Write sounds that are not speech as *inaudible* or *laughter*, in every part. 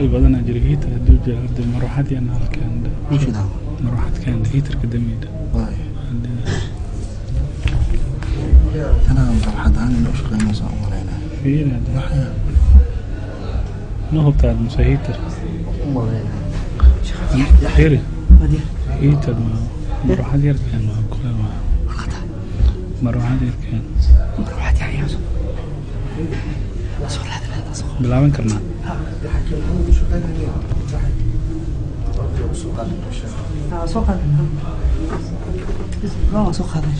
meel badan aa jira hiitar haduu jira hade maruuxadii naalkaan maruuxadkaan hiitarka damiida tanaa maruuxad ahaan inoo shaqeynaysa u malaynaa fiiri ma hubtaad mase hiitar fiiri hiitar ma maruuxad yarkaan ma kule ma maruuxad yarkaan maruuxad yarkaan soo qaad waa soo qaada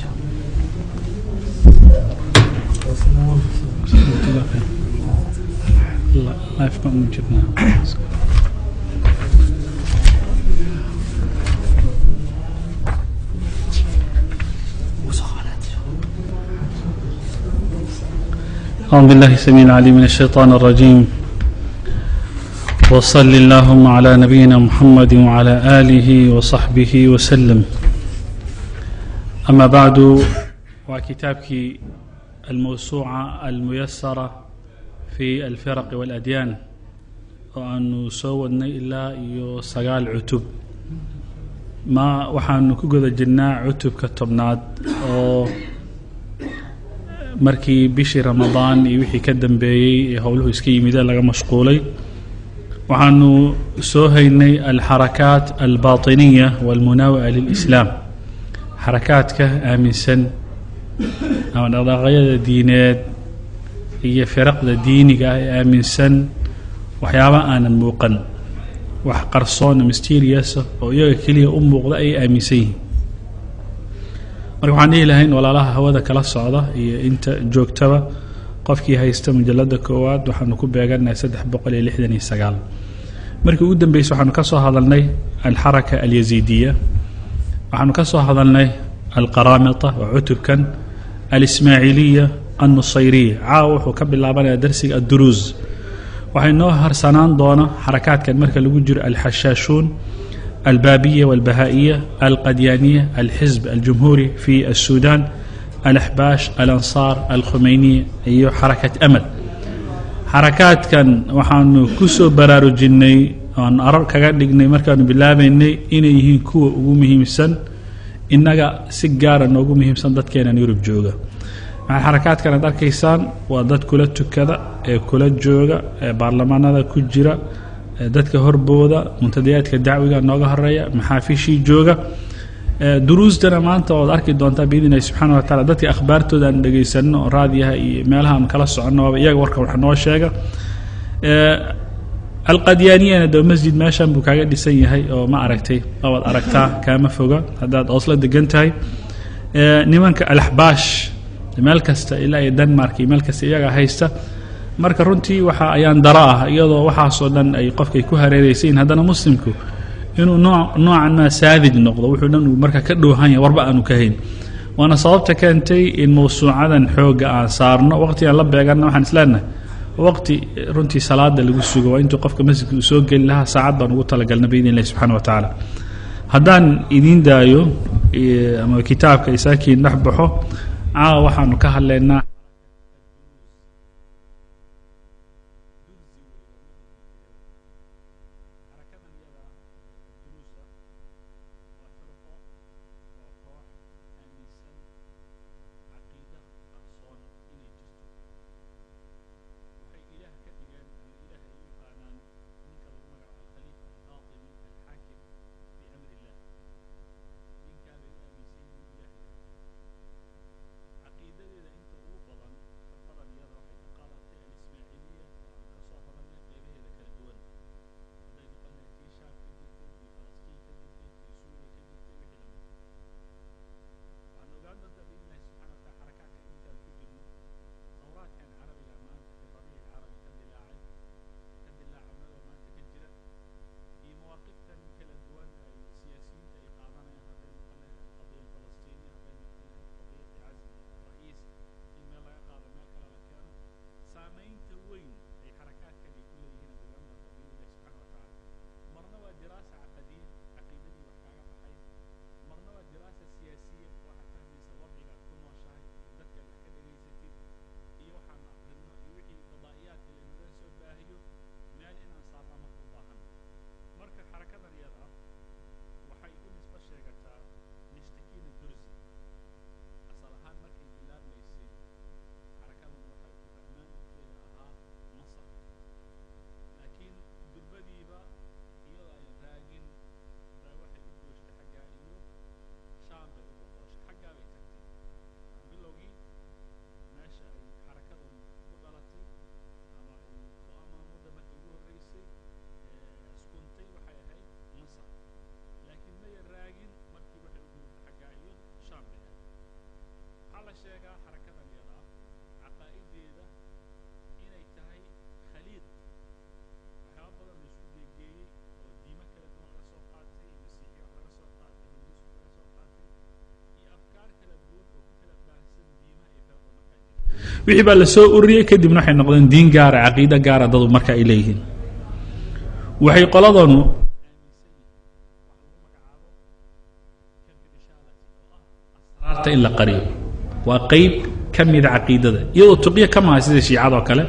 أعوذ بالله السميع العليم من الشيطان الرجيم. وصل اللهم على نبينا محمد وعلى آله وصحبه وسلم. أما بعد وكتابك الموسوعة الميسرة في الفرق والأديان. وأن سوّدنا إلا يو سقال عتب. ما وحان كجذا جنا عتب كتبناد. أو markii bishii ramadaan iyo wixii ka dambeeyey ee howluhu iska yimideen laga mashquulay waxaanu soo haynay alxarakaat albaطiniya walmunaawica lilislaam. Xarakaadka aaminsan ama dhaqdhaqaaqyada diineed iyo firaqda diiniga ah ee aaminsan waxyaaba aanan muuqan. Wax qarsoona mysterious oo iyaga keliya u muuqda ay aaminsan yihiin marka waxaan dhihi lahayn walaalaha hawada kala socda iyo inta joogtaba qofkii haysta mujalada koowaad waxaanu ku beeganahay saddex boqol iyo lixdan iyo sagaal. Markii ugu dambeysay waxaanu ka soo hadalnay alxaraka alyaziidiya waxaanu ka soo hadalnay alqaraamita waa cutubkan alismaaciiliya annusayriya. Caawa wuxuu ka bilaabanaya darsiga adduruus. Waxay noo harsanaan doona xarakaadkan marka lagu jiro alxashaashuun البابية والبهائية القديانية الحزب الجمهوري في السودان الأحباش الأنصار الخمينية أي حركة أمل حركات كان وحان كسو برارو جني أن أرر كغادقني مركان بلابيني إن يهين كو أغومهم السن إنغا سيجارة نوغومهم سن داد كينا يورب جوغا مع الحركات كانت أركيسان وداد كلا تكذا كلا جوغا برلمان هذا كجرا dadka horbooda muntadayaadka dacwiga nooga horreeya maxaafishii jooga. Duruustana maanta ood arki doontaa biidn subxana wa taala dadka akhbaartooda oo raadiyaha iyo meelaha kala soconno waaba iyaga warkan wax noo sheega. Alqadyaaniyana de masjid meeshan buu kaaga dhisan yahay oo ma aragtay waad aragtaa kaama foga haddaad oosla degan tahay. Nimanka alaxbaash meel kasta ilaa iyo denmark iyo meel kasta iyaga haysta marka runtii waxa ayaan daro ah iyadoo waxaasoo dhan ay qofkay ku hareeraysayin haddana muslimku inuu noocan maa saadij noqdo wuxuu dhan uu marka ka dhowhan yahay warba aanu ka hayn. Waana sababta keentay in mawsuucadan xoogga aan saarno waqtigaan la beeganna waxaan isleenahay waqti runtii salaada lagu sugo waa intuu qofka masjidka uu soo geli lahaa saacad baan ugu talagalna biidn illahi subxana wa tacaala. Haddaan idiin daayo ama kitaabka isaakiin dhex baxo caawa waxaanu ka hadlaynaa wixii baa la soo ururiyey kadibna waxay noqdeen diin gaara caqiide gaara dadu marka ay leeyihiin. Waxay qoladanu in la qariyo. Waa qeyb ka mida caqiidada iyadoo tuqyo ka maha sida shiicadoo kale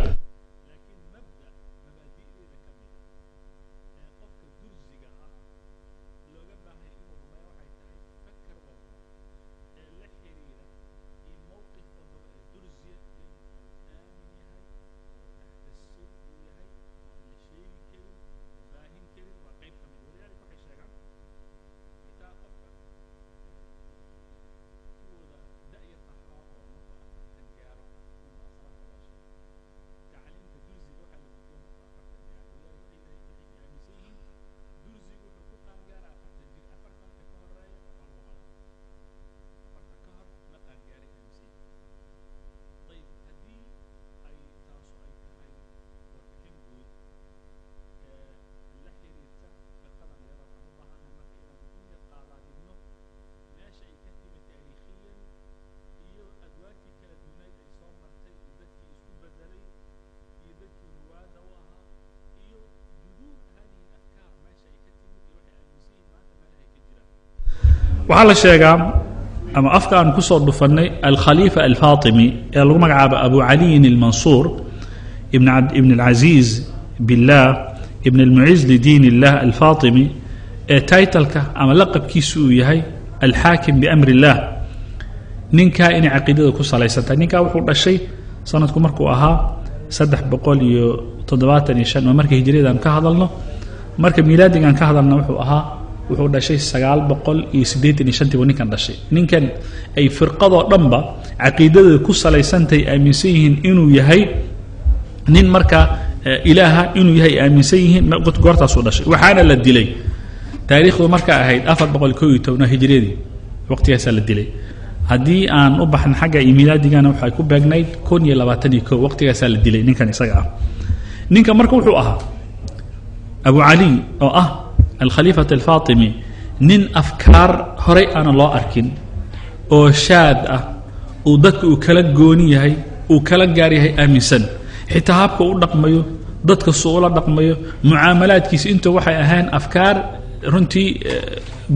waxaa la sheegaa ama afka aan ku soo dhufannay alkhaliifa alfaatimi ee lagu magacaabo abu caliyin almansuur ibn alcaziiz billah ibn almuciz lidiin illah alfaatimi ee taitalka ama laqabkiisu uu yahay alxaakim biamri illah ninkaa inay caqiidada ku salaysantahay. Ninkaa wuxuu dhashay sanadku markuu ahaa saddex boqol iyo toddobaatan iyo shan oo marka hijriyadaan ka hadalno marka milaadigaan ka hadalna wuxuu ahaa wuxuu dhashay sagaal boqol iyo siddeetan iyo shantii buu ninkan dhashay. Ninkan ay firqadoo dhanba caqiidadooda ku salaysantahay aaminsan yihiin inuu yahay nin markaa ilaaha inuu yahay aaminsan yihiin goortaasuu dhashay. Waxaana la dilay. Taariikhdu marka ahayd afar boqol koo iyo tobna hijriyadii waqtigaasaa la dilay. Haddii aan u baxna xagga iyo milaadigana waxay ku beegnayd kun iyo labaatan iyo ko waqtigaasaa la dilay ninkan isaga ah. Ninka marka wuxuu ahaa abu cali oo ah alkhaliifat alfaatimi nin afkaar horay aanan loo arkin oo shaad ah uu dadka uu kala gooni yahay uu kala gaar yahay aaminsan. Xitaa habka u dhaqmayo dadka suu ula dhaqmayo mucaamalaadkiisa inta waxay ahayn afkaar runtii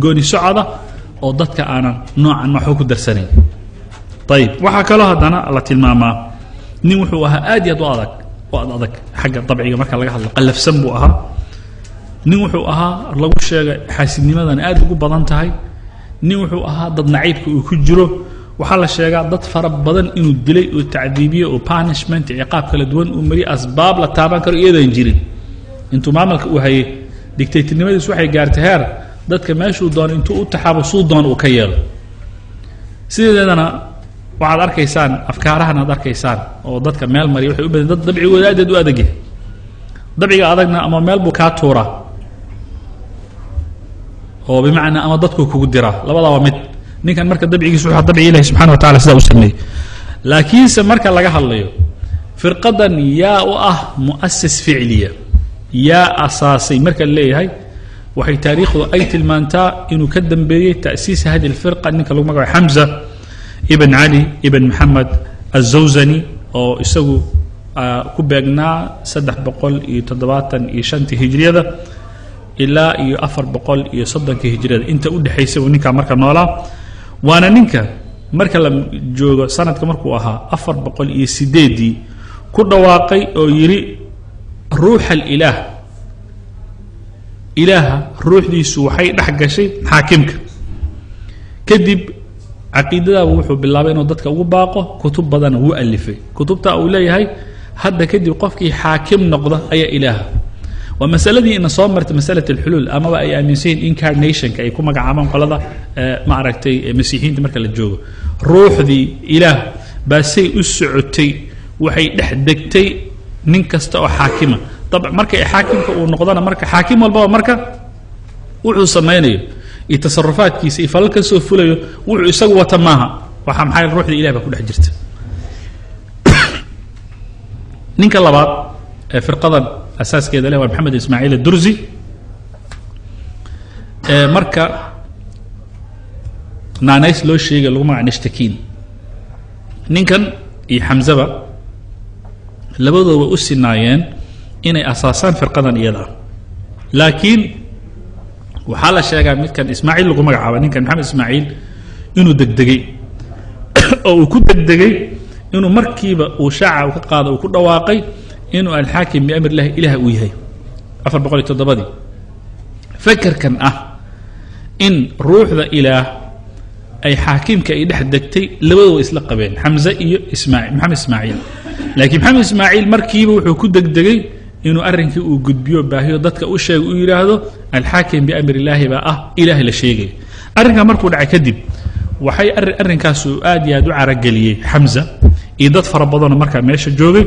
gooni socoda oo dadka aanan noocan waxba ku darsanayn. Ayib waxaa kaloo haddana la tilmaamaa nin wuxuu ahaa aad iyo aad u adag u ad adag xagga dabciga marka laga hadlo qallafsan buu ahaa nin wuxuu ahaa lagu sheegay xaasidnimadan aad ugu badan tahay. Nin wuxuu ahaa dad naciibka uu ku jiro. Waxaa la sheegaa dad fara badan inuu dilay oo tacdiibiye oo punishment ciqaab kala duwan uu mariyay asbaab la taaban karo iyadan jirin. Intuu maamulka uu hayay dictatornimadiis waxay gaartay heer dadka meeshuu doono intuu u taxaabo suu doono uu ka yeelo. Sideedana waxaad arkaysaan afkaarahan aad arkaysaan oo dadka meel mariya waxay u badan dad dabcigooda aad aad u adagya dabciga adagna ama meel buu kaa tuuraa oo bimacnaa ama dadkuu kugu diraa labadaba mid. Ninkan marka dabcigiisa wuxuu dabciga ilahi subxana wa tacala sidaa u sameeyey. Laakiinse marka laga hadlayo firqadan yaa u ah mu'asis ficliya. Yaa asaasay. Marka leeyahay waxay taariikhdu ay tilmaantaa inuu ka dambeeyey ta'siisa hadi lfirqa ninka lagu magacayo xamza ibn cali ibn maxamed azawzani oo isagu ku beegnaa saddex boqol iyo toddobaatan iyo shantii hijriyada ilaa iyo afar boqol iyo soddonkii hijriyada inta u dhexaysay uu ninkaa marka noolaa waana ninka marka la joogo sanadka markuu ahaa afar boqol iyo sideedii ku dhawaaqay oo yidhi ruuxa alilaah ilaaha ruuxdiisu waxay dhex gashay xaakimka. Kadib caqiidadaaba wuxuu bilaabay inuu dadka ugu baaqo kutub badana wuu alifay. Kutubta uu leeyahay hadda kadib qofkii xaakim noqda ayaa ilaaha waa masaladii ina soo martay masalat alxuluul amaba ay aaminsan yihiin incarnationka ay ku magacaabaan qolada ma aragtay masiixiyiinta marka la joogo. Ruuxdii ilaah baa say u socotay waxay dhex degtay nin kasta oo xaakima. Dabc marka xaakimka uu noqdana marka xaakim walbaba marka wuxuu samaynayo iyo tasarufaadkiisa iyo falal ka soo fulayo wuxuu isagu wata maaha. Waxaa maxaa ruuxda ilah baa ku dhex jirta. *coughs* Ninka labaad ee firqadan asaaskeeda leh waa maxamed ismaaciil adursi marka naanays loo sheegay lagu magaca nashtakiin ninkan iyo xamzaba labadooba u sinaayeen inay asaasaan firqadan iyada. Ah laakiin waxaa la sheegaa midkan ismaaciil lagu magacaaba ninkan maxamed ismaaciil inuu degdegay. *coughs* Oo uu ku degdegay inuu markiiba uu shaaca ka qaado uu ku dhawaaqay inuu alxaakim biamr illahi ilaah uu yahay. Afar boqol iyo toddobadii. Fekerkan ah in ruuxda ilaah ay xaakimka ay dhex degtay labadooda isla qabeen xamze iyo ismaaciil maxamed ismaaciil. Laakiin maxamed ismaaciil markiiba wuxuu ku degdegay inuu arrinkii uu gudbiyo baahiyo dadka u sheega u yidhaahdo alxaakim biamr illaahi baa ah ilaah la sheegaya arrinkaa markuu dhacay kadib waxay arrinkaas uu aad iyo aad u carageliyey xamza iyo dad fara badanoo markaa meesha joogay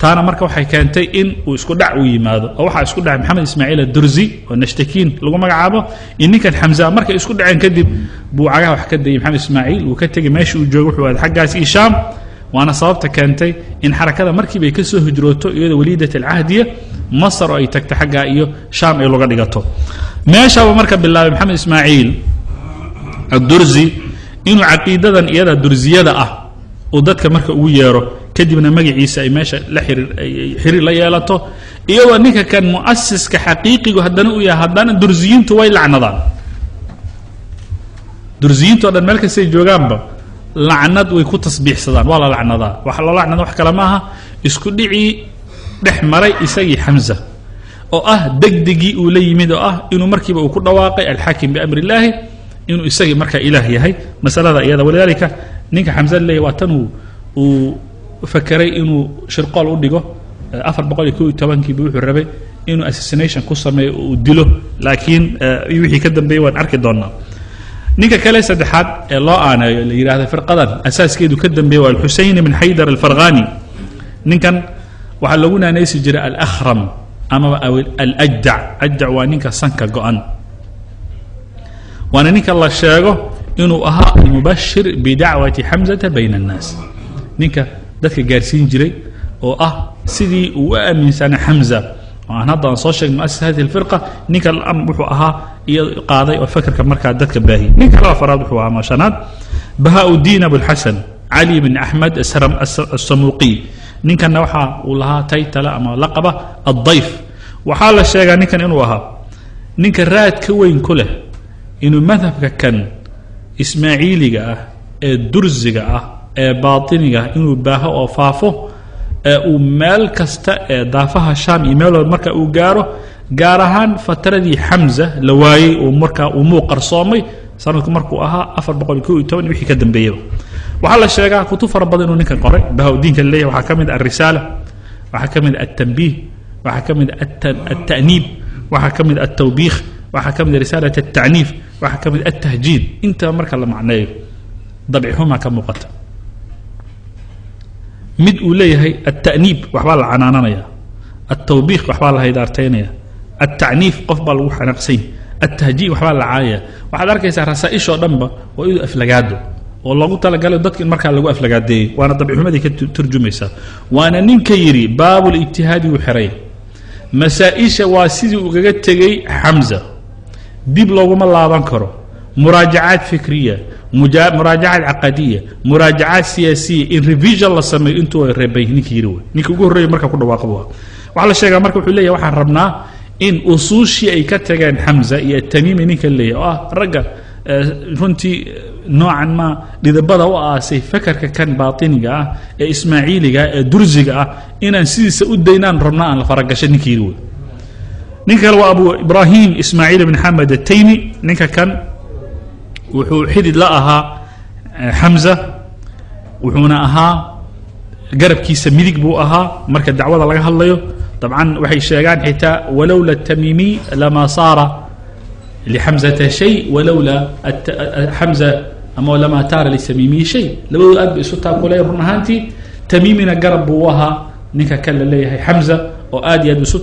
taana marka waxay keentay in uu isku dhac u yimaado. Oo waxaa isku dhacay maxamed ismaaciil adurzi oo nashtakiin lagu magacaabo. Iyo ninkan xamza markay isku dhaceen kadib buu cagaha wax ka dayay maxamed ismaaciil. Uu ka tegay meesha uu joogo wuxuu aad xaggaas iyo shaam. Waana sababta keentay in xarakada markiibay ka soo hijrooto iyadoo waliidat alcahdiya masar oo ay tagto xaggaa iyo shaam ay loga dhigato. Meeshaaba marka bilaabay maxamed ismaaciil addurzi inuu caqiidadan iyada durziyada ah uu dadka marka ugu yeero kadibna magaciisa ay meesha la xiriir la yeelato iyadoo ninka kan mu'asiska xaqiiqigu haddana u yahay haddana durziyiintu way lacnadaan. Durziyiinto dhan meel kastay joogaanba lacnad way ku tasbiixsadaan waa la lacnadaa waxa loo lacnada wax kale maaha isku dhicii dhex maray isagii xamza oo ah degdegii uu la yimid oo ah inuu markiiba uu ku dhawaaqay alxaakim biamri illaahi inuu isagii markaa ilaah yahay masalada iyada. Walidaalika ninka xamza leeyahy waa tan uu uu fakeray inuu shirqool u dhigo afar boqol iyo ko iyo tobankiiba wuxuu rabay inuu assassination ku sameeyo oo uu dilo. Laakiin wixii ka dambeeyey waan arki doonaa. Ninka kale saddexaad ee loo aaneeyo la yidhahda firqadan asaaskeedu ka dambeeya waa alxuseyn bin xaydar alfarghani. Ninkan waxaa lagu naanaysi jiray alakhram amaba alajdac ajdac waa ninka sanka go-an. Waana ninka la sheego inuu ahaa almubashir bidacwati xamzata bayna annaas. Ninka dadka gaarsiin jiray oo ah sidii uu u aaminsanaa xamza oo aan hadda soo sheegn muasis hadihi alfirqa ninka wuxuu ahaa iyo qaaday oo fakerka markaa dadka baahiyay nin kale afaraad wuxuu ahaa mashanaad bahaa-udiin abulxasan cali bn axmed asamuuqiy ninkanna waxa uu lahaa taytala ama laqaba addayf. Waxaa la sheegaa ninkan inuu ahaa ninka raad weyn ku leh inuu madhabka kan ismaaciiliga ah ee dursiga ah ee baatiniga ah inuu baaho oo faafo ee uu meel kasta ee daafaha shaam iyo meel walba marka uu gaaro gaar ahaan fatradii xamza la waayey uu markaa uu muu qarsoomay sanadku markuu ahaa afar boqol ko iyo toban wixii ka dambeeyaba. Waxaa la sheegaa kutub fara badan inuu ninkan qoray bahaudiinka leeyahy waxaa ka mid alrisaala waxaa ka mid altanbiih waxaa ka mid alta'niib waxaa ka mid altawbiikh waxaa ka mid risaalat altacniif waxaa ka mid altahjiid intaba marka la macneeyo dabcixumaa ka muuqata mid uu leeyahay alta'niib waxbaa la canaananaya altawbiikh waxbaa la haydaartaynaya altacniif qof baa lagu xanaaqsany altahjiid waxbaa la caayaya. Waxaad arkaysaa rasaaishoo dhanba waa idu aflagaado oo loogu talagalay dadka in markaa lagu aflagaadeeyey waana dabcixumadii ka turjumaysaa. Waana ninka yidhi baabulijtihaadi uu xiray masaa-isha waa sidii ugaga tegey xamza. Dib looguma laaban karo. Muraajacaad fikriya muraajacaad caqadiya muraajacaad siyaasiya in revision la sameeyo intuu reebay ninka yiri ninka ugu horreeya marka ku dhawaaqo waa. Waxaa la sheegaa marka wuxuu leeyahy waxaan rabnaa in usuushii ay ka tageen xamza iyo atamiimi ninka leeyahy oo ah ragga runtii noocan ma dhidabada u aasay fakarka kan baatiniga ah ee ismaaciiliga ah ee dursiga ah inaan sidiisa u daynaan rabnaa aan la faragashay ninka yiri wey. Ninka kale waa abu ibrahim ismaaciil ibn xamed ataymi ninka kan wuxuu xidid la ahaa xamza wuxuuna ahaa garabkiisa midig buu ahaa marka dacwada laga hadlayo. Dabcan waxay sheegaan xitaa walowla tamimiy lama saara lixamzata shay walowla xamza ama lama taara lisamimiyi shay. Labadooda aad bay isu taakuleen run ahaantii. Tamiimina garab buu ahaa ninka kan leeyahay xamza oo aad iyo aad isu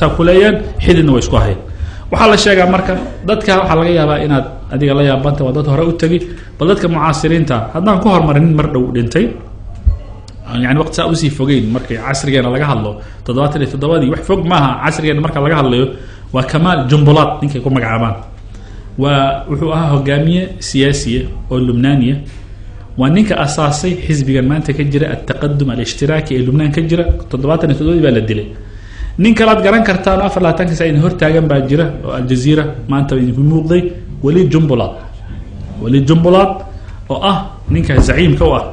taakuleeyeen xididna way isku ahayn waxaa la sheegaa marka dadka waxaa laga yaabaa inaad adiga la yaabanta waa dad hore u tegi bal dadka mucaasiriinta haddaan ku hormarin nin mar dhow dhintay yani waqti saa u sii fogeyn markay casrigeena laga hadlo toddobaatan iyo toddobadii wax fog maaha casrigeena marka laga hadlayo waa kamaal jumbulaad ninkay ku magacaabaan waa wuxuu ahaa hogaamiye siyaasiya oo lubnaaniya. Waa ninka asaasay xisbigan maanta ka jira altaqadum alishtiraaki ee lubnaan ka jira toddobaatan iyo toddobadii baa la dilay nin kalaad garan kartaan afar labaatanka sa hortaagan baa jira oo aljaziira maanta idinku muuqday. Weli jumbulaad weli jumbulaad oo ah ninka zaciimka u ah.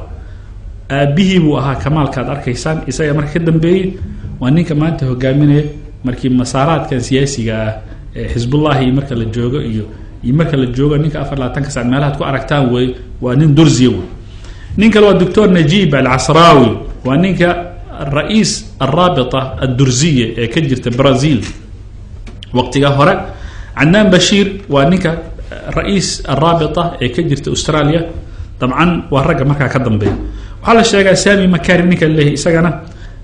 Aabihii buu ahaa kamaalkaad arkaysaan isaga marka ka dambeeyey waa ninka maanta hogaaminaya markii masaaraadkan siyaasiga ah ee xisbullahi marka la joogo iyo iyo marka la joogo ninka afar labaatanka sac meelahaad ku aragtaan wey waa nin dursiya wey nin kale waa doctor najib alcasraawi waa ninka ra'iis alraabita addursiya ee ka jirta brazil. Waqtiga hore cadnaan bashiir waa ninka ra'iis alraabita ee ka jirta australia. Dabcan waa ragga markaa ka dambeeya. Waxaa la sheegaa sami makari ninka leeyahy isagana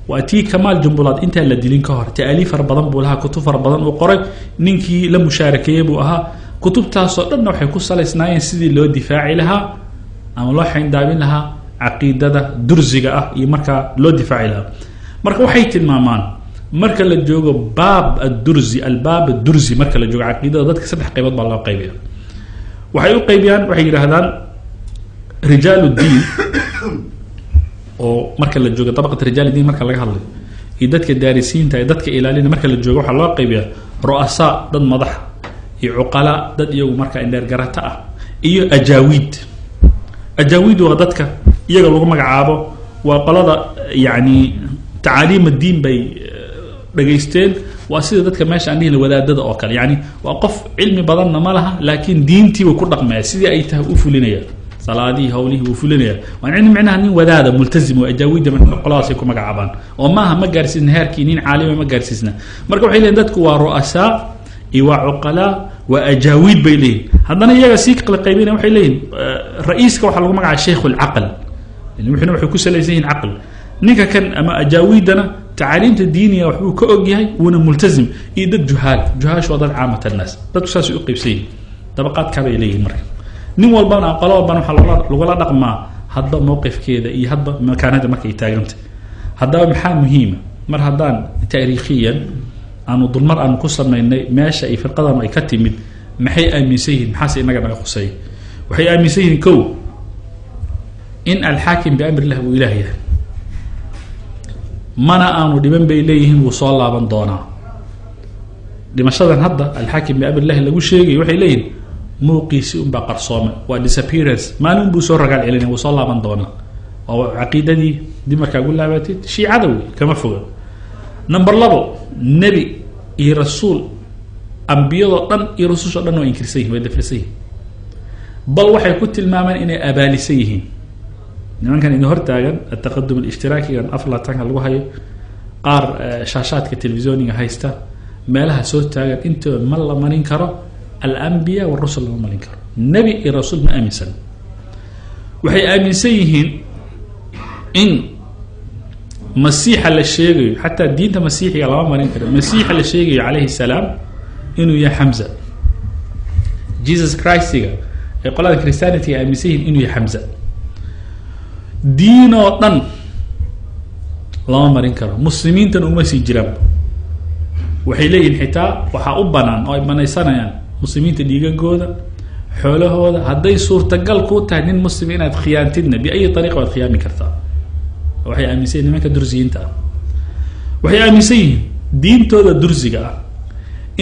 waa tii kamaal jumbulaad intaan la dilin ka hor. Ta'aaliif fara badan buu lahaa kutub fara badan uu qoray. Ninkii la mushaarakeeyey buu ahaa. Kutubtaasoo dhanna waxay ku salaysnaayeen sidii loo difaaci lahaa ama loo xayndaabin lahaa caqiidada dursiga ah iyo markaa loo difaaci lahaa. Marka waxay tilmaamaan marka la joogo baab addursi albaab addursi marka la joogo caqiidada dadka saddex qaybood baa loo qaybiya waxay u qaybiyaan waxay yidhaahdaan rijaal diin oo marka la joogo dabaqat rijaal diin marka laga hadlayo iyo dadka daarisiinta ee dadka ilaalina marka la joogo waxaa loo qaybiyaa ru'asaa dad madax iyo cuqalaa dad iyagu marka indheergarata ah iyo ajaawiid. Ajaawiid waa dadka iyaga lagu magacaabo waa qolada yacni tacaaliima diin bay dhegaysteen. Waa sida dadka meesha aan dhihi wadaadada oo kale. Yani waa qof cilmi badanna ma laha laakiin diintiiba ku dhaqmaya sidii ay tahay u fulinaya. Salaadihii hawlihii wuu fulinaya. Waa cilmi micnaha nin wadaada multazim oo ajaawiidda qoladaasay ku magacaabaan. Oo maaha ma gaarsiisna heerkii nin caalima ma gaarsiisna. Marka waxay leeyihiin dadku waa ru'asaa iyo waa cuqalaa waa ajaawiid bay leeyihiin haddana iyaga sii kala qaybina waxay leeyihiin ra'iiska waxaa lagu magacaya sheikh lcaql wuxuna waxay ku salaysan yihiin caql. Ninka kan ama ajaawiidana tacaaliimta diiniga waxbuu ka og yahay wuuna multazim iyo dad juhaal. Juhaash waa dad caamat annaas. Dadku saasay u qaybsan yihiin dabaqaadkaabay leeyihiin marka. Nin walbana qolo walbana waxaa lagula dhaqmaa hadba mowqifkeeda iyo hadba makaanada markay taaganta haddaba maxaa muhiima? Mar haddaan taariikhiyan aanu dulmar aanu ku samaynay meesha iyo firqadanu ay ka timid maxay aaminsan yihiin? Maxaase inaga naga khuseeya waxay aaminsan yihiin kow in alxaakim biamri illah uu ilaah yahay. Mana aanu dhiban bay leeyihiin wuu soo laaban doonaa. Dhimashadan hadda alxaakim biamri illahi lagu sheegayo waxay leeyihiin muuqiisi unbaa qarsoome waa disappearance. Maalin buu soo ragaal celinaya wuu soo laaban doonaa. Oo caqiidadii dib gu laabatid shiicada wey kama foga. Number labo nebi iyo rasuul ambiyadoo dhan iyo rusushoo dhan waa inkirsan yihiin way dafirsan yihiin bal waxay ku tilmaameen inay abaalisan yihiin nimankan idin hortaagan ataqadum alishtiraakigan aflatanka lagu hayo qaar shaashaadka telefisoniga haysta meelaha soo taagan intooda ma la marin karo alambiya warusul lama marin karo. Nebi iyo rasuul ma aaminsan. Waxay aaminsan yihiin in masiixa la sheegayo xataa diinta masiixiga lama marin karo. Masiixa la sheegayo calayhi salaam inuu yahay xamza jesus christiga ee qolada christianity aaminsan yihiin inuu yahay xamza diin oo dhan lama marin karo. Muslimiintana uma sii jiraan. Waxay leeyihiin xitaa waxaa u banaan oo ay banaysanayaan muslimiinta dhiigagooda xoolahooda. Hadday suurtagal ku tahay nin muslim inaad khiyaantidna biayi ariiqa waad khiyaami kartaa. Waxay aaminsan yihiin nimanka dursiyiinta ah waxay aaminsan yihiin diintooda dursiga ah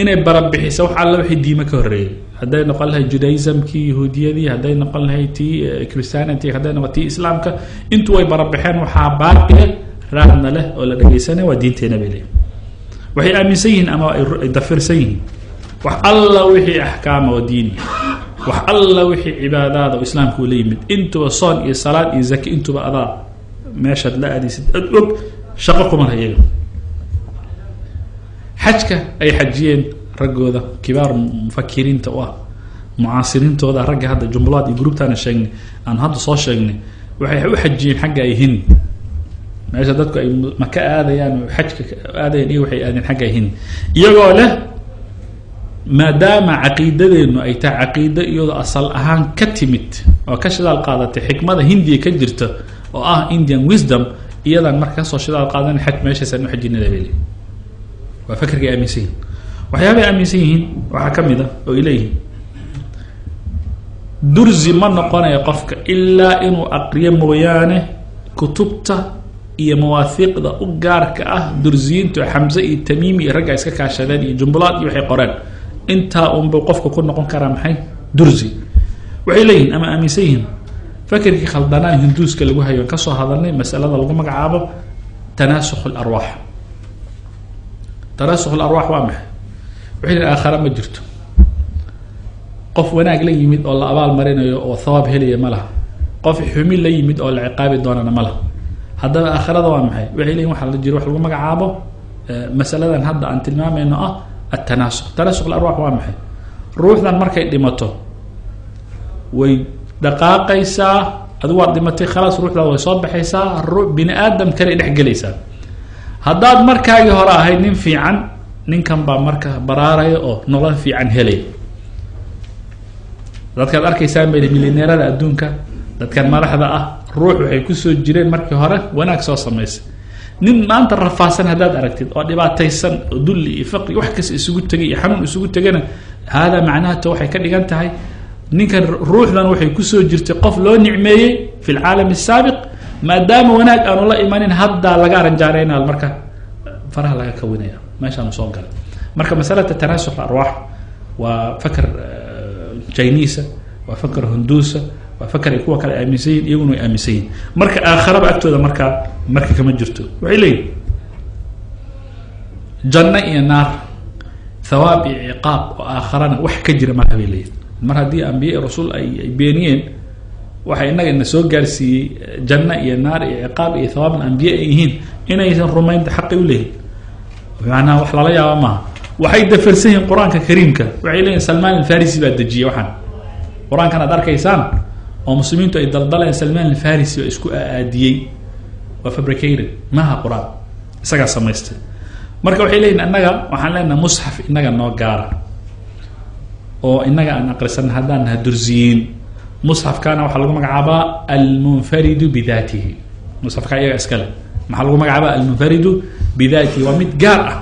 inay barabixisa wax alla wixii diime ka horreeyay. Hadday noqon lahay judaismkii yahuudiyadii hadday noqon lahay tii christianity hadday noqon tii islaamka intu way barabaxeen waxaa baaqie raadna leh oo la dhegaysanaya waa diinteena bay leeyihiin waxay aaminsan yihiin ama ay dafirsan yihiin. Wax alla wixii axkaama oo diini wax alla wixii cibaadaada oo islaamka uu la yimid intuba soon iyo salaad iyo zaki intuba adaa meeshaad la aadaysid ad og shaqo kuma laha iyaga xajka ay xajiyeen raggooda kibaar mufakiriinta u ah mucaasiriintooda ragga hadda jumlaad iyo gruubtaana sheegnay aan hadda soo sheegnay waxay u xajiyeen xagga ay hin meesha dadku ay maka aadayaan xajka aadayaan iyo waxay aadeen xagga ay hin iyagoo leh maadaama caqiidadeennu ay tahay caqiido iyadoo asal ahaan ka timid oo ka shidaal qaadatay xikmada hindiya ka jirta oo ah indian wisdom iyadaan marka ka soo shidaal qaadan xaj meeshaasaan u xajinada beli waa fakrkay aaminsan yihiin waxyaabay aaminsan yihiin waxaa ka mid a oo ay leeyihiin dursi ma noqonayo qofka ilaa inuu aqriyo mooyaane kutubta iyo mawaahiiqda u gaarka ah dursiyiintu xamse iyo tamiimi iyo ragga iska kaashadeen iyo jumbulaad iyo waxay qoreen. Intaa unbuu qofka ku noqon karaa maxay? Dursi waxay leeyihiin ama aaminsan yihiin? Fakerkii khaldanaa hinduuska lagu hayo an ka soo hadalnay masalada lagu magacaabo tanaasukh larwaax tanaasukh larwaax waa maxay? Waxay lehin aakhara ma jirto. Qof wanaag la yimid oo la abaal marinayo oo thawaab helaya ma laha. Qof xumi la yimid oo la ciqaabi doonana ma laha. Haddaba aakhirada waa maxay? Waxay leeyihiin waxaa la jiro wax lagu magacaabo masaladan hadda aan tilmaamayno ah atanaasuk tanaasuk larwaax waa maxay? Ruuxdan markay dhimato way dhaqaaqaysaa adigu waad dhimatay khalaas ruuxdaad way soo baxaysaa ruu bini aadam kale dhex gelaysaa haddaad markaagii hore ahayd nin fiican ninkan baa marka baraaraya oo nolol fiican helay. Dadkaad arkaysaan bay milineerada adduunka dadkan madaxda ah ruux waxay ku soo jireen markii hore wanaag soo samaysay nin maanta rafaasan haddaad aragtid oo dhibaataysan oo dulli iyo faqri wax kasta isugu tegay iyo xanuun isugu tegana haadaa macnahato waxay ka dhigan tahay. Ninkan ruuxdan waxay ku soo jirtay qof loo nicmeeyey fi lcaalam asaabiq maadaama wanaag aanu la imanin haddaa laga aranjaareyna marka faraha laga kawinaya meeshaanu soo galay. Marka masalada tanaasuk arwaax waa faker chinisa waa faker hunduusa waa faker ay kuwa kale aaminsan yihiin iyaguna way aaminsan yihiin marka aakharaba agtooda markaa marka kama jirto. Waxay leeyihiin janno iyo naar thawaab iyo ciqaab oo aakharana wax ka jira malaha bay leeyihiin mar haddii ambiye rasuul ay ay beeniyeen waxa inaga ina soo gaarsiiyey janno iyo naar iyo ciqaab iyo thawaaban ambiye ay yihiin inaysan rumaynta xaqi u leeyihiin macnaha wax lala yaaba maaha. Waxay dafarsan yihiin qur'aanka kariimka. Waxay leeyihiin salmaan alfarisi baa dejiyey waxaan. Qur'aankan aad arkaysaan oo muslimiintu ay daldaleen salmaan alfarisi baa isku aadiyey. Waa fabricated maaha qur'aan. Isagaa samaystay marka waxay leeyihiin annaga waxaan leenaha musxaf inaga noo gaara. Oo inaga aan aqrisan haddaan naha musxafkana waxaa lagu magacaabaa almunfaridu bidaatihi. Musxafka iyaga iskale maxaa lagu magacaabaa almunfaridu bidaatihi? Waa mid gaar ah.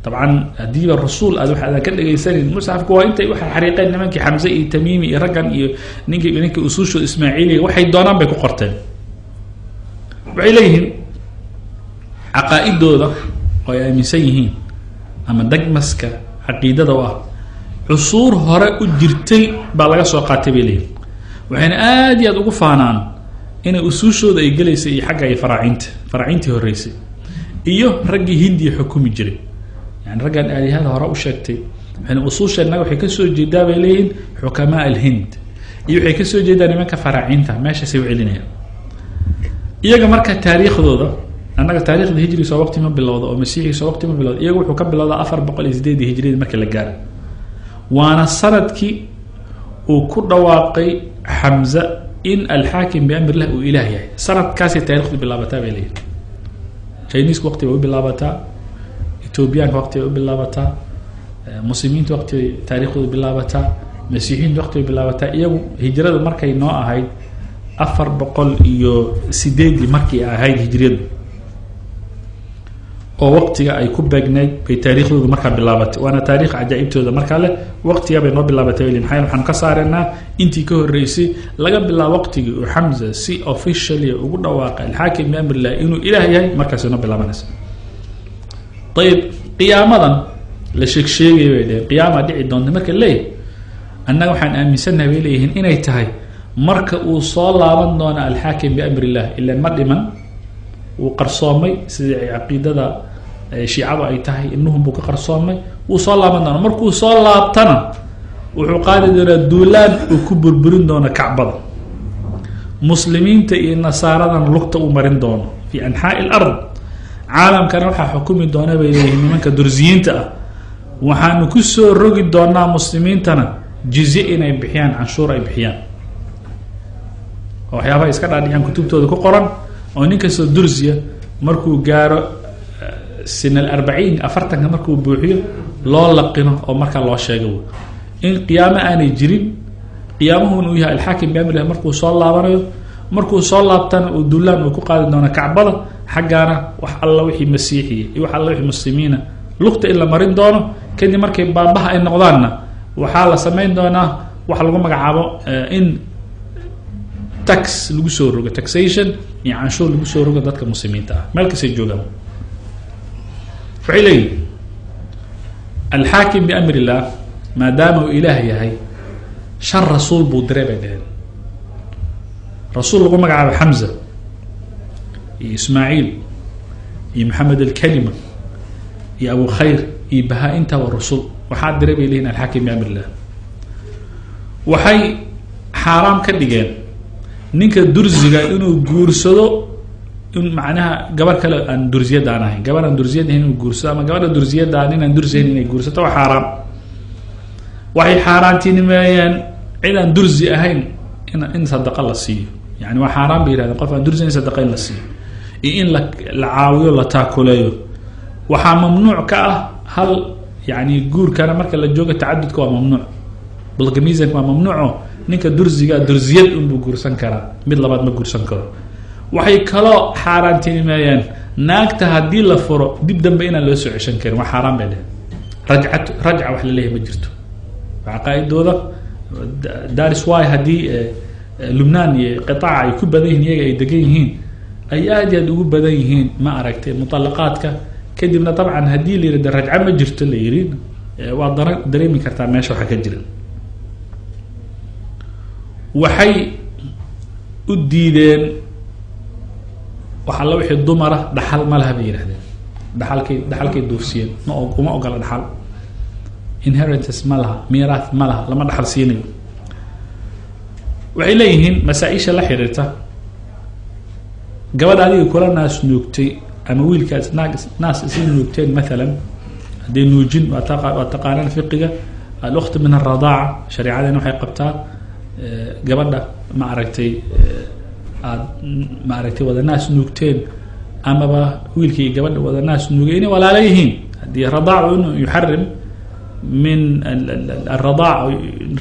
Dabcan haddiiba rasuul aad wax aadan ka dhegaysanin musxafku waa intay waxay xariiqeen nimankii xamse iyo tamiimi iyo raggan iyo ninkii ninkii usuushood ismaaciiliga waxay doonaan bay ku qorteen. Waxay leeyihiin caqaa-idooda oo ay aaminsan yihiin ama dagmaska caqiidada u ah cusuur hore u jirtay baa laga soo qaatay bay leeyihiin waxayna aada iyo aada ugu faanaan inay usuushooda ay gelaysay iyo xagga iyo faraaciinta faraaciintii horreysay iyo raggii hindiya xukumi jiray. Yani raggan aalihada hore u sheegtay waxayna usuusheennaga waxay ka soo jeedaa bay leeyihiin xukamaa alhind iyo waxay ka soo jeedaa nimanka faraaciinta meeshaasay u celinayaan iyaga marka taariikhdooda annaga taarikhda hijri soo waqti ma bilowda oo masiixii soo waqti ma bilowda iyaga wuxuu ka bilowdaa afar boqol iyo sideedii hijriyadii markii la gaaray waana sannadkii uu ku dhawaaqay xamza in alxaakim biamr lah uu ilaah yahay. Sanadkaasay taarikhdu bilaabataa bay leeyihiin chinisku waqti bay u bilaabataa ethoobiyaanka waqti bay u bilaabataa muslimiinta waqti bay taariikhdooda bilaabataa masiixiinta waqti bay bilaabataa. Iyagu hijrada markay noo ahayd afar boqol iyo sideedii markii ahayd hijriyadu oo waqtiga ay ku beegneyd bay taariikhdooda markaa bilaabatay. Waana taarikh cajaa-ibtooda markaa leh. Waqtiga bay noo bilaabatay l maxaa waxaanu ka saareynaa intii ka horreysay laga bilaabo waqtigii uu xamza si officially ugu dhawaaqay alxaakim biamrillah inuu ilaah yahay markaas noo bilaabanaysa ayib qiyaamadan la sheeg sheegay bay dheheen qiyaamaa dhici doonta marka leeyahy annaga waxaan aaminsannahay bay leeyihiin inay tahay marka uu soo laaban doono alxaakim biamrillah ilan ma dhiman wuu qarsoomay sidii caqiidada shiicadu ay tahay ibnuhum buu ka qarsoomay. Wuu soo laaban doona markuu soo laabtana wuxuu qaadi doonaa duulaan uu ku burburin doono kacbada. Muslimiinta iyo nasaaradan lugta uu marin doono fi anxaai lard caalamkana waxaa xukumi doona bay leeyihiin nimanka dursiyiinta ah. Waxaanu ku soo rogi doonaa muslimiintana jizye inay bixiyaan canshuur ay bixiyaan. Waxyaabaha iska dhaadhiciyaan kutubtooda ku qoran oo nin kastoo dursiya markuu gaaro sin alarbaciin afartanka markuu buuxiyo loo laqino oo markaa loo sheego in qiyaamo aanay jirin qiyaamuhun uu yahay alxaakim biamrillah markuu soo laabanayo markuu soo laabtana uu dulaan uu ku qaadi doono kacbada xaggaana wax alla wixii masiixiya iyo wax alla wixii muslimiina lugta in la marin doono kadib markay baabaha ay noqdaanna waxaa la samayn doonaa waxa lagu magacaabo in tax lagu soo rogo taxation iyo canshuur lagu soo rogo dadka muslimiinta ah. Meel kastay joogaan waxay leeyihiin alxaakim biamr illah maadaama uu ilaah yahay shan rasuul buu diray bay dheheen rasuul lagu magacaabo xamza iyo ismaaciil iyo maxamed alkalima iyo abu khayr iyo bahaa-inta waa rasul waxaa diray bay leeyihiin alxaakim biamr illah waxay xaaraam ka dhigeen ninka dursiga inuu guursado in macnaha gabar kale aan dursiyad aan ahayn. Gabar aan dursiyad ahayn inuu guursado ama gabadha dursiyadda nin aan dursi ahayn inay guursato waa xaaraam. Waxay xaaraantinimeeyeen cid aan dursi ahayn in in sadaqa la siiyo. Yani waa xaaraan bay yihahdeen qof aan dursi in sadaqa in la siiyo. Iyo in la la caawiyo la taakuleeyo. Waxaa mamnuuc ka ah hal yani guurkana marka la joogo tacadudka waa mamnuuc. Balgamisanka waa mamnuuco ninka dursiga dursiyad unbuu guursan karaa. Mid labaad ma guursan karo waxay kaloo xaaraantinimeeyeen naagta haddii la furo dib dambe inaan loo soo ceshan karin waa xaaraan bay dheheen rajcat rajca wax la leeyahay ma jirto. Caqaa-idooda. Daris wy haddii lubnaan iyo qitaaca ay ku badan yihiin iyaga ay degan yihiin ay aad i aad ugu badan yihiin ma aragtay muطalaqaadka kadibna dabcan haddii la yihahdo rajco ma jirto la yihi waa dara dareemi kartaa meesha waxa ka jira. Waxay u diideen wax alla wixii dumara dhaxal ma laha bay yihahdeen dhaxalkay dhaxalkay duufsiyeen. Ma uma ogola dhaxal. Inheritance ma laha miirath ma laha lama dhaxal siinayo waxay leeyihiin masaa-isha la xiriirta. Gabadha adiga kula naas nuugtay ama wiilkaas naag naas isi nuugteen maalan haddii nuujin waa ta waa taqaanaan fiqiga alukht min aradaaca shareecadeena waxay qabtaa gabadha ma aragtay aada ma aragtay wada naas nuugteen amaba wiilkii gabadha wada naas nuugay inay walaala yihiin. Haddii radaacu inuu yuxarim min aradaac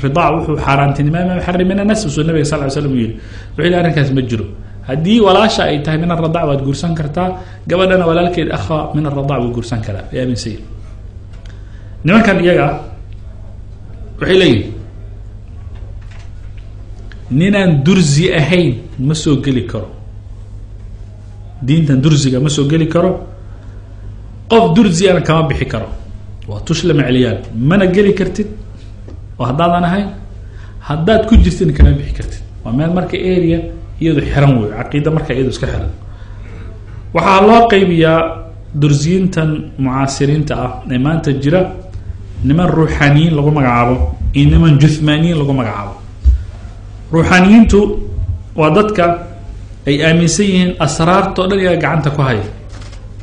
ridaac wuxuu xaaraantinimaa ma yuxarim min anas suu nabiga sal ly slam u yihi wuxuu yihi arrinkaas ma jiro. Haddii walaasha ay tahay min aradac waad guursan kartaa gabadhana walaalkeed akha min aradac wuu guursan karaa. Ay aaminsan yihiin nimankan iyaga waxay leeyihiin ninaan dursi ahayn ma soo geli karo. Diintan dursiga ma soo geli karo. Qof dursiana kama bixi karo. Waa tushlama celiyaan mana geli kartid? Oo haddaadan ahayn? Haddaad ku jirtidna kama bixi kartid. Waa meel marka area iyadu xiran wey caqiida marka iyadu iska xiran. Waxaa loo qeybiyaa dursiyiintan mucaasiriinta ah ee maanta jira. Niman ruuxaaniyiin lagu magacaabo iyo niman juthmaaniyiin lagu magacaabo ruuxaaniyiintu waa dadka ay aaminsan yihiin asraarta o dhan iyaga gacanta ku haya.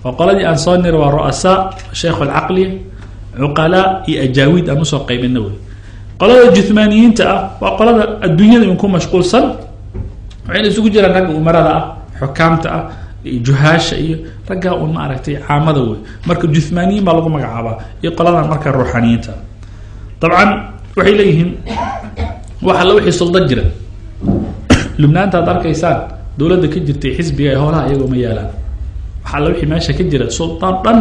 Oo qoladii aan soo niri waa ru'asaa sheikh alcaqliya cuqalaa iyo ajaawiid aan u soo qaybina wey. Qolada juthmaaniyiinta ah waa qolada adduunyada in ku mashquulsan waxayna isugu jiraan ragga umarada ah xukaamta ah juhaasha iyo raggaa un ma aragtay caamada wey. Marka juthmaaniyiin baa lagu magacaabaa iyo qoladan marka ruuxaaniyiinta dabcan waxay leeyihiin wax alla wixii sulda jira. Lubnaanta ad arkaysaan dowladda ka jirtay xisbiga ee hoolaha iyaga uma yaalaan. Wax alla wixii meesha ka jira suldaan dhan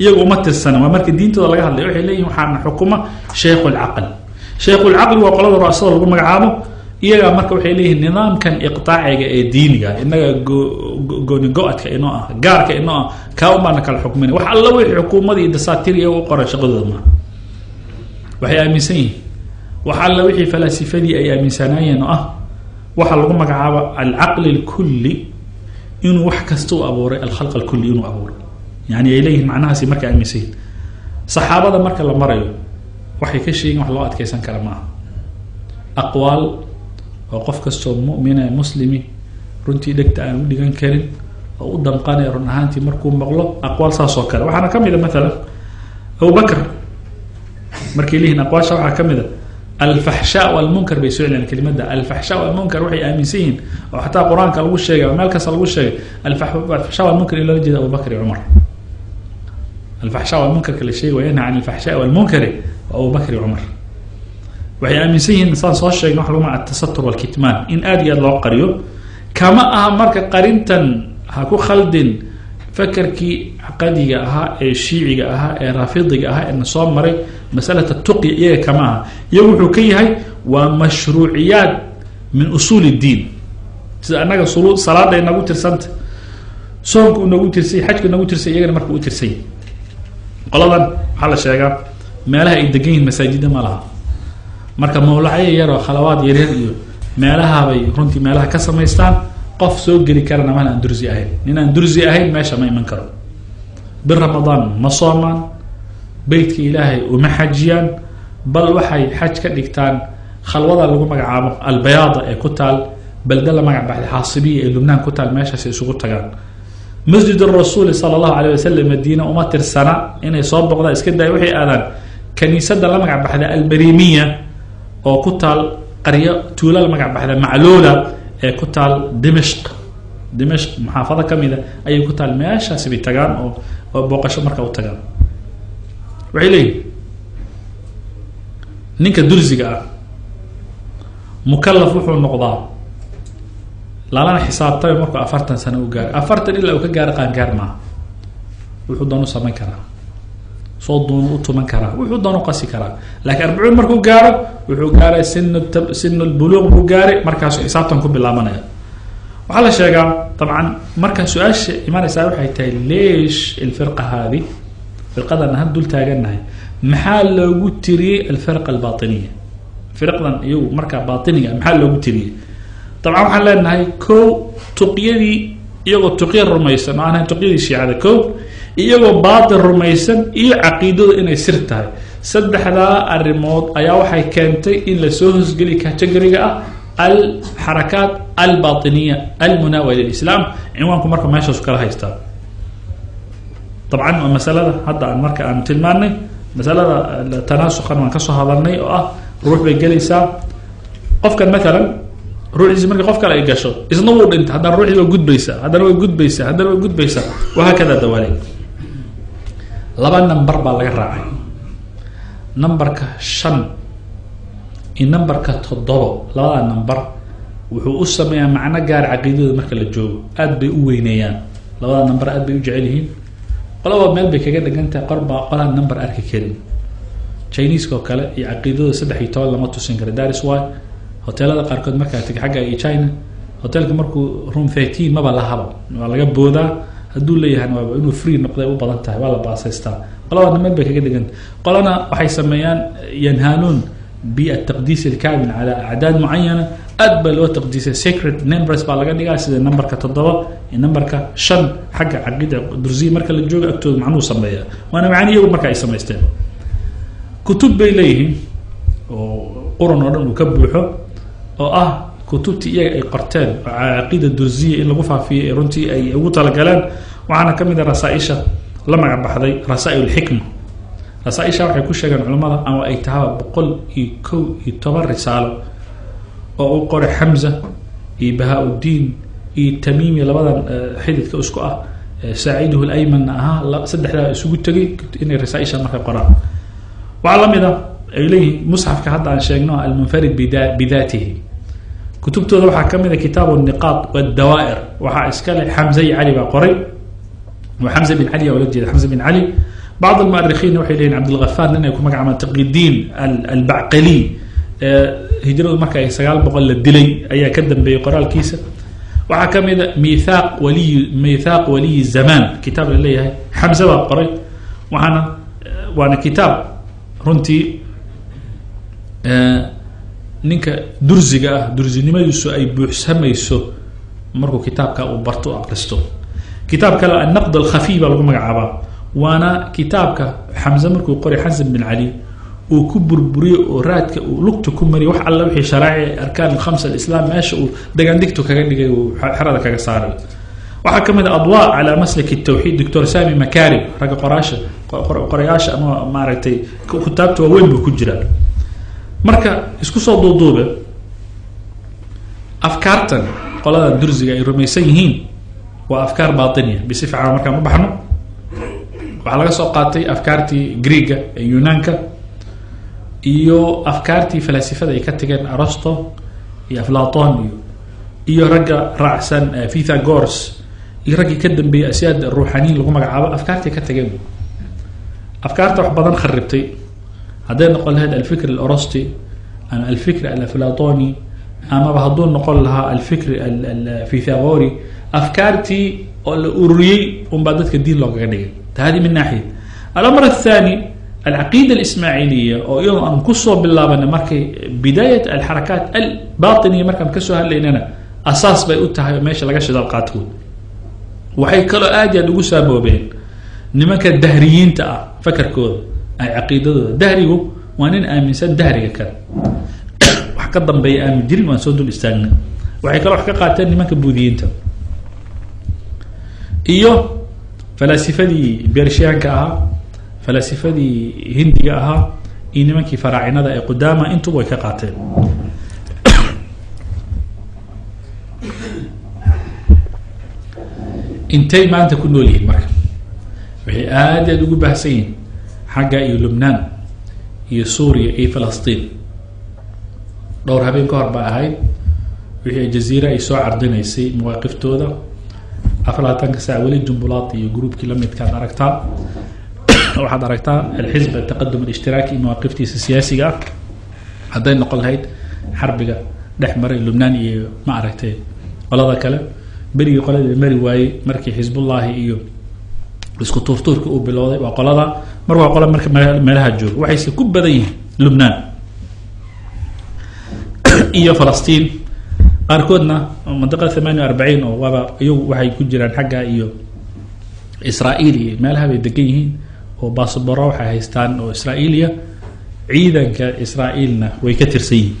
iyaga uma tirsana. Waa marka diintooda laga hadlay waxay leeyihiin waxaana xukuma shaykhlcaql shaykhulcaqli waa qolada ruasada lagu magacaabo iyagaa marka waxay leeyihiin nidaamkan iqtaaciga ee diiniga inaga gooni go-adka inoo ah gaarka inoo ah kaa un baana kala xukmina wax alla wixii xukuumadii dasaatiir iyaga u qoran shaqadooda maa waxay aaminsan yihiin wax alla wixii falaasifadii ay aaminsanaayeen oo ah waxaa lagu magacaabo alcaqli alkulli inuu wax kasta u abuuray alkhalq alkulli inuu abuuray. Yani ay leeyihiin macnahaasi marka aaminsan yihiin saxaabada marka la marayo waxay ka sheegin wax loo adkeysan kara maaha. Aqwaal oo qof kastoo mumina muslimi runtii dhegta aan u dhigan karin oo u damqanaya run ahaantii markuu maqlo aqwaal saas oo kale. Waxaana ka mid a maalan abubakr markay leeyihiin aqwaasha waxaa ka mid a alfaxshaa walmunkar bay soo celiyaan kelimada. Alfaxshaa walmunkar waxay aaminsan yihiin. Oo xataa qur'aanka lagu sheegay meel kasta lagu sheegay alfaxshaa walmunkar in loola jeeda abubakr iyo cumar alfaxshaa walmunkarka la sheegay waa yanha can alfaxshaa walmunkari waa abubakr iyo cumar waxay aaminsan yihiin saan soo sheegna waxa lagu maca atasatur walkitmaan. In aada iyo aad loo qariyo kama aha marka qarintan ha ku khaldin fakerkii caqadiga ahaa ee shiiciga ahaa ee raafidiga ahaa ee na soo maray masalata tuqya iyaga kama aha. Iyagu wuxuu ka yahay waa mashruuciyaad min usuul اdiin sida annaga sulu salaada inagu tirsanta soonka inagu tirsay xajka inagu tirsay iyagana marka u tirsay. Qoladan waxaa la sheegaa meelaha ay degan yihiin masaajida ma laha. Marka mawlacyo yaroo khalawaad yaryar iyo meelahabay runtii meelaha ka samaystaan qof soo geli karana maan aan dursi ahayn. Nin aan dursi ahayn meesha ma iman karo. Bir ramadaan ma soomaan. Beytka ilaahay uma xajiyaan. Bal waxay xaj ka dhigtaan khalwada lagu magacaabo albayaada ee ku taal balda la magac baxday xaasibiya ee lubnaan ku taal meeshaasay isugu tagaan. Masjid rasuuli sala allahu alayh wasalam madiina uma tirsana inay soo boqdaan. Iska daaya waxay aadaan kaniisada la magac baxda albarimiya oo ku taal qaryo tuula la magac baxda macluula ee ku taal dimashq. Dimashq ka mida ayay ku taal meeshaasi bay tagaan oo oo booqasho marka u tagaan. Waxay leeyihiin ninka dursiga ah mukalaf wuxuu noqdaa lalana xisaabtame markuu afartan sano u gaaro. Afartan ilaa uu ka gaaro qaangaar maaha. Wuxuu doonu samayn karaa soo doonu u tuman karaa wuxuu doonu qasi karaa. Laakiin arbacuun markuu gaaro wuxuu gaaray sin sin lbuluuq buu gaaray markaasu xisaabtan ku bilaabanaya waxaa la sheegaa dabcan marka su'aasha imanaysaa waxay tahay leesh ilfirqa haadi? Firqadan han dul taagannahay maxaa loogu tiriyey alfirqa albatiniya firqdan iyagu markaa batiniga maxaa loogu tiriyey? Dabcan waxaan leenahay ko tuqyadii iyagoo tuqya rumaysan oo aan ahayn tuqyadii shiicada ko iyagoo baatil rumaysan iyo caqiidadu inay sir tahay. Saddexdaa arrimood ayaa waxay keentay in la soo hosgeli categoriga ah alxarakaat albatiniya almunaawa lilislam cinwaanku marka meeshaasu kala haystaa. Dabcan waa masalada hadda aan marka aan tilmaanay masalada tanaasukan waan ka soo hadalnay oo ah ruux bay gelaysaa. Qofkan maalan ruuxiisi markii qof kale ay gasho isna wuu dhintay. Haddana ruuxii waa gudbaysaa haddana way gudbaysaa haddana way gudbaysaa. Wahaakada dawaale laba number baa laga raacay. Numberka shan iyo numberka toddobo labada number wuxuu u sameeyaa macno gaara caqiidada marka la joogo. Aad bay u weyneeyaan. Labada number aad bay u jecel yihiin. Qolaba meel bay kaga dhigantahay qorbaa qolaan number arki karin. Chineska oo kale iyo caqiidada saddex iyo toban lama tusin karo daris wy hoteelada qaarkood markaa tegi xagga iyo china hotelka markuu room thirteen maba lahaba waa laga boodaa hadduu leeyahan waaba inuu free noqday u badan tahay waa la baasaystaa. Qolabana meel bay kaga dhiganta qolana waxay sameeyaan yanhanuun biataqdiis alkaamil cala acdaad mucayana aad baa loo taqdiisay secret numbers baa laga dhigaa sida numberka toddoba iyo numberka shan xagga caqiida dursiya marka la joogo agtooda macnuu sameeya waana macani iyagu marka ay samaysteen. Kutub bay leeyihiin oo quran oo dhan uu ka buuxo oo ah kutubtii iyaga ay qorteen. Oo caqiida dursiya in lagu faafiyo ee runtii ay ugu talagaleen waxaana ka mid a rasaaisha la magac baxday rasaa-il lxikma rasaaisha waxay ku sheegeen culimmada ama ay tahaba boqol iyo kow iyo toban risaalo oo u qoray xamza iyo bahaa-uddiin iyo tamiimi labadan xididka isku ah saaciiduhu laymanna ahaa saddexdaa isugu tegay inay rasaaisha marka qoraan. Waxaa la mid a ay leeyihiin musxafka hadda aan sheegno almunfarid bida bidaatihi kutubtooda waxaa ka mid a kitaabu niqaad wadawaa'ir waxaa iskale xamza iyo cali baa qoray. Waa xamza bin cali oo la jeeda xamza bin cali bacd almuarikiinna waxay leyihin cabdilghafaar nin ay ku magacaabaan taqidiin albacqali. Hijradu marka ay sagaal boqol la dilay ayaa ka dambeeyey qoraalkiisa. Waxaa ka mid a mithaaq waliy mithaaq waliyi zamaan kitaab la leeyahay. Xamza baa qoray. Waxaana waana kitaab runtii ninka dursiga ah dursinimadiisu ay buuxsamayso markuu kitaabka uu barto u aqristo. Kitaab kale annaqd alkhafiy baa lagu magacaabaa waana kitaabka xamse markuu qoray xasan bin cali uu ku burburiyo oo raadka uu lugta ku mariyo wax alla wixii sharaaci arkaan khamsa alislaam meesha uu dagaandigtu kaga dhigay uu xerada kaga saaray. Waxaa ka mid a adwa calaa maslaki tawxiid doctor sami makarim ragga qoraasha qorayaasha ama maaragtay kutaabta waaweyn buu ku jiraa marka isku soo duuduube. Afkaartan qoladan dursiga ay rumaysan yihiin waa afkaar bainiya bisifa caama markaan u baxno waxaa laga soo qaatay afkaartii greega ee yunaanka iyo afkaartii falaasifada ay ka tageen arosto iyo aflaton iyo iyo ragga raacsan pythagors iyo raggii ka dambeeyey asyaad ruuxaniin lagu magacaabo. Afkaartii ka tageen. Afkaarta wax badan kharibtay hadday noqon lahayd alfikr alorosti ama alfikri alaflatoni amaba hadduu noqon lahaa alfikri alfithagori afkaartii oo la ururiyey unbaa dadka diin loogaga dhigay. Hadi min naaxiya alamr athani alcaqiida alismaaciiliya oo iyadoo aan ku soo bilaabana markay bidaayat alxarakaat albatiniya markaan ka soo hadlaynana asaas bay u tahay oo meesha laga shidaal qaatkood waxay kaloo aad i aad ugu saamoobeen nimanka dahriyiinta ah fakarkooda caqiidadooda dahrigu waa nin aaminsan dahriga kale. Wax ka dambeeya aamin jirin waan soo dul istaagna. Waxay kaloo wax ka qaateen nimanka buudiyiinta. Iyo falaasifadii bershiyaanka ahaa falaasifadii hindiga ahaa iyo nimankii faraacinada ee qudaama intuba way ka qaateen. Intay maanta ku nool yihiin marka. Waxay aad aad ugu baahsan yihiin xagga iyo lubnaan iyo suuriya iyo falastiin. Dhowr habeen ka hor ba ahayd wixii jaziira ay soo cardinaysay mawaaqiftooda afar labaatanka saac weli jumbulaad iyo gruubkii lamidkaad aragtaa. *coughs* Waxaad aragtaa alxizb ataqadum alishtiraki mawaaqiftiisa siyaasiga ah. Hadday noqon lahayd xarbiga dhex maray lubnaan iyo ma aragtay qolada kale. Berigii qoladii mari waayey markii xizbullaahi iyo isku tuurtuurka uu bilowday waa qolada mar waa qola marka meelaha jooga. Waxayse ku badan yihiin lubnaan *coughs* iyo falastiin. Qaarkoodna mantiqada thamaaniya arbaciin oo waaba iyagu waxay ku jiraan xagga iyo israa'iil iyo meelaha bay degan yihiin oo baasabora waxay haystaan oo israa'iiliya ciidanka israa'iilna way ka tirsan yihiin.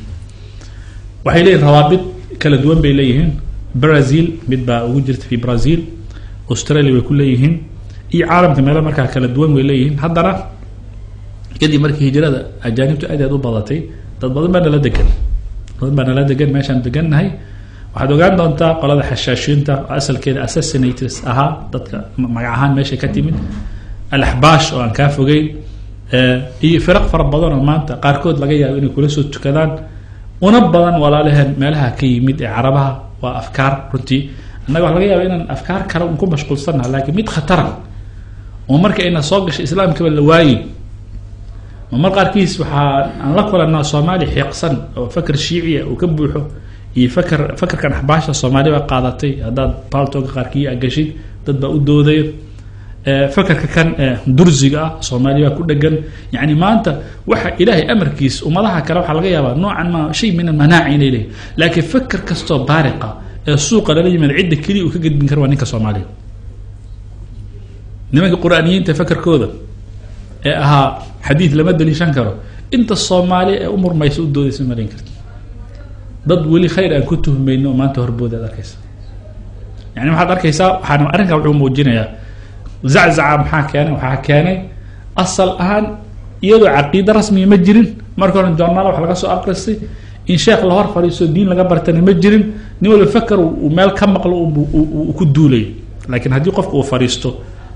Waxay leeyihiin rawaabid kala duwan bay leeyihiin. Brazil mid baa ugu jirta fi brazil. Australia way ku leeyihiin iyo caalamka meelo markaa kala duwan way leeyihiin. Haddana kadib markii hijrada ajaanibtu aad aad u badatay dad badan baa nala degan. Badan baa nala degan meeshaan degannahay. Waxaad ogaan doontaa qolada xashaashiinta oo asalkeeda assassinators ahaa dadka magac ahaan meesha ka timid. Alaxbaash oo aan kaa fogeyn iyo firaq fara badan oo maanta qaarkood laga yaabo inay kula soo tukadaan. Una badan walaalaheen meelaha ka yimid ee carabaha waa afkaar runtii. Annaga waxa laga yaaba inaan afkaar kale ku mashquulsannaha laakiin mid khatara oo marka ayna soo gashay islaamkaba la waayi mar qaarkiis waxaa aan la kulanaa soomaali xiiqsan oo faker shiiciya uu ka buuxo iyo faker fakerkan axbaasha soomaali baa qaadatay. Haddaad baaltooga qaarkii a gashid dad baa u doodayo. Fakerka kan dursiga ah soomaali baa ku dhegan. Yani maanta waxa ilaahay amarkiis ummadaha kale waxaa laga yaabaa noocan ma shay min almanaaci inay leeyihiin laakiin faker kastoo baariqa ee suuqa lala yimaada cidda keliya uu ka gedbin kara waa ninka soomaaliya nimanka qur'aaniyiinta fakerkooda ee ahaa xadiid lama daliishan karo. Inta soomaali ee u murmaysa u doodaysa malayn karta dad weli khayr aan ku tuhmayno oo maanta horbooda ad arkaysa yani waxaad arkaysaa waxaan arrinkaa wuxuu muujinayaa zaczaca maxaa keenay? Waxaa keenay asal ahaan iyadoo caqiida rasmiga ma jirin. Marka hore journaal wax laga soo akristay in sheekh la hor fadhiisto diin laga bartana ma jirin. Nin walba faker uu meel ka maqlo uu ku duulay. Laakiin haddii qofka uu fadhiisto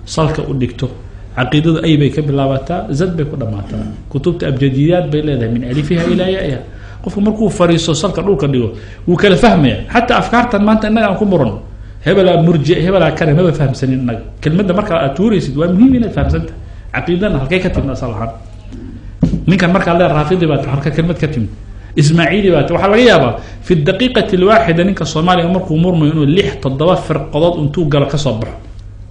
salka u dhigto. Caqiidadu ay bay ka bilaabataa zad bay ku dhamaataa. Kutubta abjadiyaad bay leedahay min alifiha ilaa yaiha qofku markuu fadhiisto salka dhulka dhigo wuu kala fahmaya. Xataa afkaartan maanta innaga aan ku muran hebelaa murji hebelaa kane maba fahamsanin innaga. Kelmadda markaa aad tuuraysid waa muhiim inaad fahamsanta. Caqiidana halkay ka timid asal ahaan. Ninkan markaa le raafidi baa halka kelmad ka timid. Ismaaciili baa waxaa laga yaabaa fi daqiiqati alwaaxida ninka soomaaliga markuu murmayo inuu lix toddoba firqadood intuu galo ka soo baxo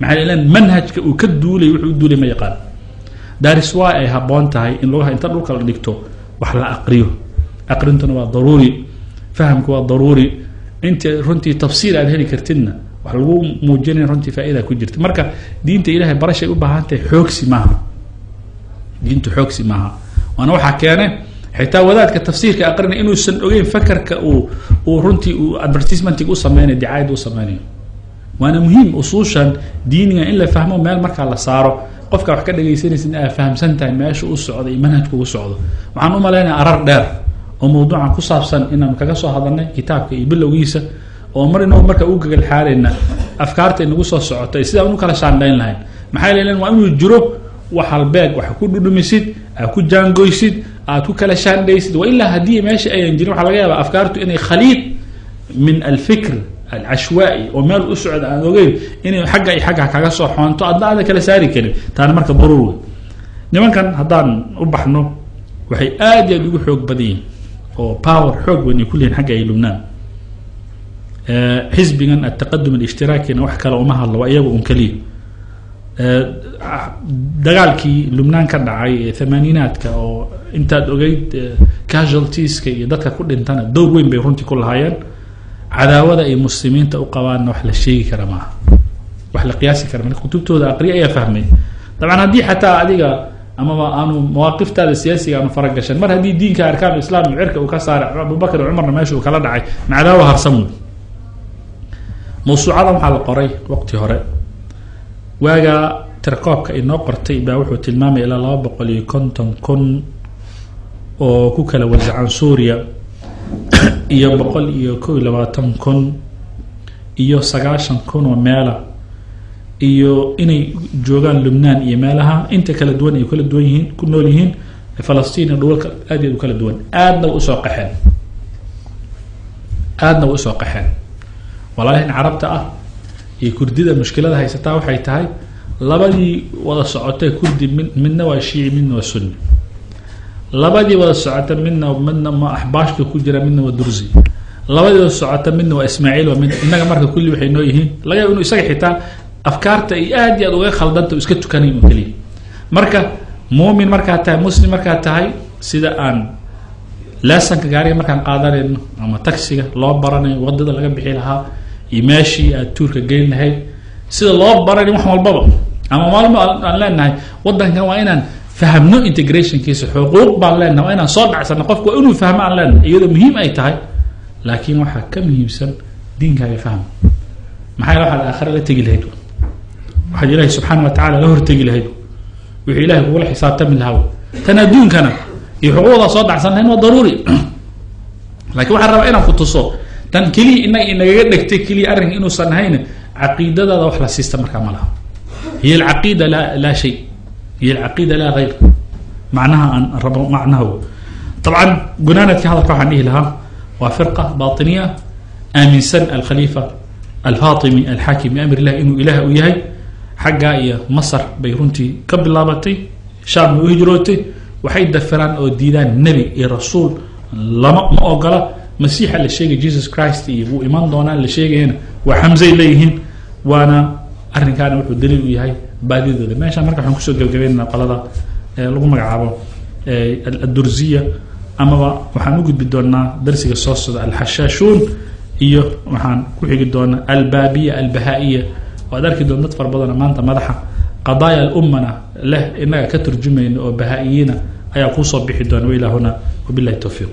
maxaa la manhajka uu ka duulay wuxuu u duulay ma yaqaan. Daris waa ay habboon tahay in lugaha inta dhulka la dhigto wax la aqriyo. Aqrintuna waa daruuri fahamku waa daruuri. Inta runtii tafsiir aad heli kartidna wax lagu muujinaya runtii faa-ida ku jirta. Marka diinta ilahay barashay u baahan tahay xoogsi maaha diintu xoogsi maaha waana waxaa keene xitaa wadaadka tafsiirka aqrinay inuusan ogeyn fakerka uu uu runtii uu advertisementiga u sameynayo dicaayadda u sameynayo waana muhiim usuushan diiniga in la fahmo meel markaa la saaro. Qofka wax ka dhegaysanaysid aa fahamsan tahay meesha u socdo iyo manhajka u socdo. Waxaan u malaynaya arar dheer oo mawduucan ku saabsan inaanu kaga soo hadalnay kitaabka iyo bilowgiisa oo mar inagu marka u gagal xaarayna afkaarta inagu soo socotay sidaan u kala shaandhayn lahayn. Maxaa leelan waa inuu jiro wax halbeeg wax ku dhudhumisid aad ku jaangoysid aad ku kala shaandhaysid. Wa ilaa haddii meesha ayan jirin waxaa laga yaaba afkaartu inay khaliid min alfikr alcashwaai oo meel u socda aan ogeyn inay xagga iyo xagga kaga soo xoonto adna aadan kala saari karin taana marka daruur wey nimankan haddaan u baxno waxay aad iyo aad ugu xoog badan yihiin oo power xoog weyn ay ku leeyihiin xagga ay lubnaan xisbigan ataqadum alishtiraakiina wax kale uma hadlo waa iyaga un keliya. Dagaalkii lubnaan ka dhacay ee thamaaniinaadka oo intaad ogeyd casualtieska iyo dadka ku dhintana dowr weyn bay runtii ku lahaayeen cadaawada ay muslimiinta u qabaanna wax la sheegi kara maaha. Wax la qiyaasi kara marka kutubtooda aqriya ayaa fahmay. Dabcan haddii xataa adiga amaba aanu mawaaqiftaada siyaasiga aanu faragashan mar haddii diinka arkaan islam cirka uu ka saaray abubakr cumarna meesha uu kala dhacay macdaawa harsan wey mawsuucadan waxaa la qoray waqti hore. Waagaa tirkoobka inoo qortay baa wuxuu tilmaamaya ilaa laba boqol iyo konton kun oo ku kala wasacan suuriya iyo boqol iyo kow iyo labaatan kun iyo sagaashan kun oo meela iyo inay joogaan lubnaan iyo meelaha inta kala duwan ay kala duwan yihiin ku nool yihiin falastiin iyo dhulalka aad u kala duwan. Aadna wa u soo qaxeen. Aadna wa u soo qaxeen. Walaalahin carabta ah iyo kurdida mushkilada haysataa waxay tahay labadii wada socotay kurdi mi midna waa shiici midna waa sunni labadii wada socota midna midna ma axbaashka ku jira midna waa dursi labadii wada socota midna waa ismaaciil waa mid innaga marka kulli waxay noo yihiin. Laga yaaba inu isaga xitaa afkaarta iyo aad iyo aad uga khaldanta iska tukanay un keliya marka muumin markaad tahay muslim markaad tahay sida aan lesanka gaariga markaan qaadanayno ama taxiga loo baranayo waddada laga bixi lahaa iyo meeshii aad tuurka geyn lahayd sida loo baranayo wax walbaba. Ama maalmo aan leenahay wadankan waa inaan fahmno integrationkiisa xuquuq baan leenahay waa inaan soo dhacsano qofku waa inuu fahmo aan leenahay iyadoo muhiim ay tahay laakiin waxaa ka muhiimsan diinkaaga fahma maxaa waxaad aakhira la tegi lahayd waxaad ilaahay subxaana wa tacala la hortegi lahayd wixii ilahay kugula xisaabtami lahaa tan adduunkana iyo xuquuqdaa soo dhacsan lahayn waa daruuri lakiin waxaan rabaa inaan ku tuso tan keliya inaga inagaga dhegtay keliya arrinka inuusan ahayn caqiidadaada wax la siista markaa ma laha hiy alcaqiida laa laa shay hiy alcaqiida laa hayr macnaha aan rabo macnaha dabcan gunaanadka hadalka waxaan dhihi lahaa waa firqa baطiniya aaminsan alkhaliifa alfatimi alxaakim biamr illah inuu ilaah u yahay. Xaggaa iyo masar bay runtii ka bilaabatay. Shaamna u hijrootay. Waxay dafiraan oo diidaan nebi iyo rasuul. Lama ma ogola. Masiixa la sheegay jesus christ iyo wuu iman doonaa la sheegayana waa xamsay leeyihiin. Waana arrinkaana wuxuu daliil u yahay baadidooda. Meeshaan marka waxaan ku soo gebagabeynana qolada lagu magacaabo addurziya amaba waxaan u gudbi doonaa darsiga soo socda alxashaashuun iyo waxaan ku xigi doonaa albaabiya albahaa'iya. Waad arki doon dad fara badana maanta madaxa. Qadaaya alummana leh inaga ka turjumayna oo bahaa'iyiina ayaa kuusoo bixi doona wailahuna wabilahi towfiiq